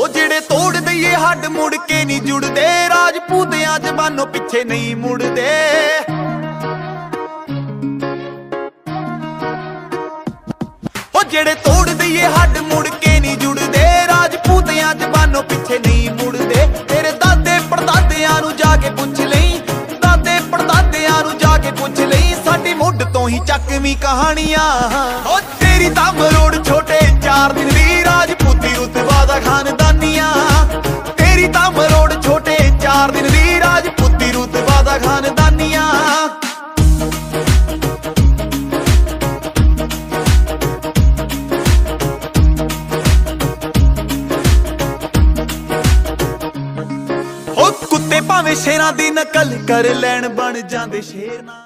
ਉਹ ਜਿਹੜੇ ਤੋੜ ਦਈਏ ਹੱਡ ਮੁੜ ਕੇ ਨਹੀਂ ਜੁੜਦੇ, ਰਾਜਪੂਤਿਆਂ ਜ਼ਬਾਨੋਂ ਪਿੱਛੇ ਨਹੀਂ ਮੁੜਦੇ। ਉਹ ਜਿਹੜੇ ਤੋੜ ਦਈਏ ਹੱਡ ਮੁੜ ਕੇ ਨਹੀਂ ਜੁੜਦੇ, ਰਾਜਪੂਤਿਆਂ ਜ਼ਬਾਨੋਂ ਪਿੱਛੇ ਨਹੀਂ ਮੁੜਦੇ। ਤੇਰੇ ਦਾਦੇ ਪੜਦਾਦਿਆਂ ਨੂੰ ਜਾ ਕੇ ਪੁੱਛ ਲਈ, ਦਾਦੇ ਪੜਦਾਦਿਆਂ ਨੂੰ ਜਾ ਕੇ ਪੁੱਛ ਲਈ, ਸਾਡੀ ਮੁੱਢ ਤੋਂ ਹੀ ਚੱਕਵੀਂ ਕਹਾਣੀਆਂ। ਉਹ ਖਾਨਦਾਨੀਆਂ। ਉਹ ਕੁੱਤੇ ਭਾਵੇਂ ਸ਼ੇਰਾਂ ਦੀ ਨਕਲ ਕਰ ਲੈਣ ਬਣ ਜਾਂਦੇ ਸ਼ੇਰ ਨਾ